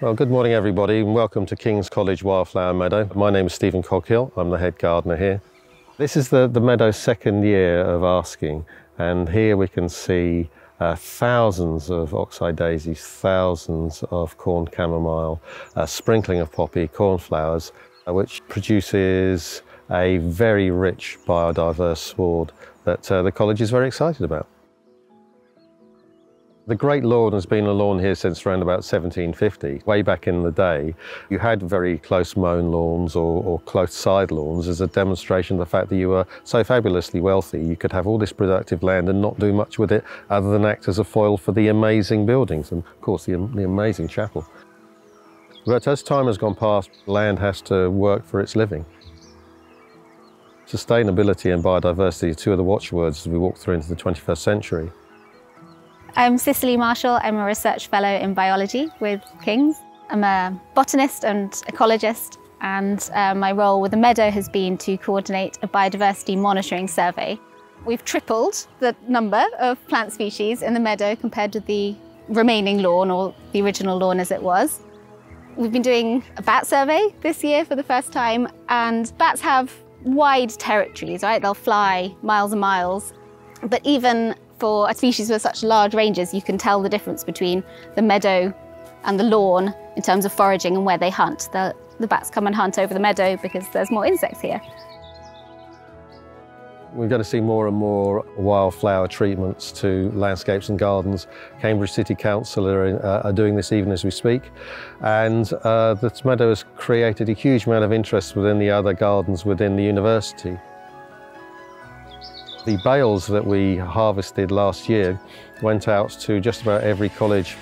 Well, good morning everybody and welcome to King's College Wildflower Meadow. My name is Stephen Coghill, I'm the head gardener here. This is the, the meadow's second year of asking and here we can see uh, thousands of oxeye daisies, thousands of corn chamomile, a sprinkling of poppy, cornflowers, uh, which produces a very rich biodiverse sward that uh, the college is very excited about. The Great Lawn has been a lawn here since around about 1750. Way back in the day, you had very close mown lawns or, or, close side lawns as a demonstration of the fact that you were so fabulously wealthy. You could have all this productive land and not do much with it other than act as a foil for the amazing buildings and, of course, the, the amazing chapel. But as time has gone past, land has to work for its living. Sustainability and biodiversity are two of the watchwords as we walk through into the 21st century. I'm Cicely Marshall. I'm a research fellow in biology with King's. I'm a botanist and ecologist and uh, my role with the Meadow has been to coordinate a biodiversity monitoring survey. We've tripled the number of plant species in the meadow compared to the remaining lawn or the original lawn as it was. We've been doing a bat survey this year for the first time and bats have wide territories, right? They'll fly miles and miles. But even for a species with such large ranges, you can tell the difference between the meadow and the lawn in terms of foraging and where they hunt. The, the bats come and hunt over the meadow because there's more insects here. We're going to see more and more wildflower treatments to landscapes and gardens. Cambridge City Council are, uh, are doing this even as we speak. And uh, the meadow has created a huge amount of interest within the other gardens within the university. The bales that we harvested last year went out to just about every college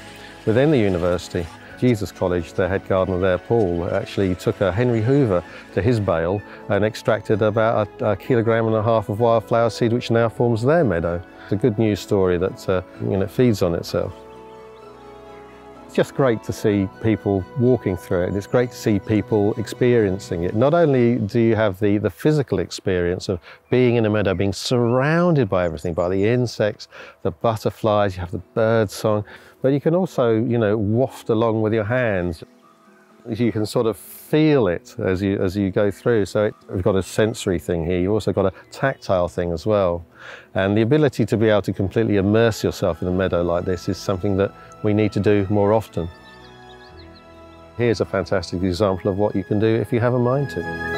within the university. Jesus College, the head gardener there, Paul, actually took a Henry Hoover to his bale and extracted about a, a kilogram and a half of wildflower seed, which now forms their meadow. It's a good news story that uh, you know, feeds on itself. It's just great to see people walking through it. It's great to see people experiencing it. Not only do you have the, the physical experience of being in a meadow, being surrounded by everything, by the insects, the butterflies, you have the bird song, but you can also, you know, waft along with your hands. You can sort of feel it as you, as you go through. So it, we've got a sensory thing here. You've also got a tactile thing as well. And the ability to be able to completely immerse yourself in a meadow like this is something that we need to do more often. Here's a fantastic example of what you can do if you have a mind to.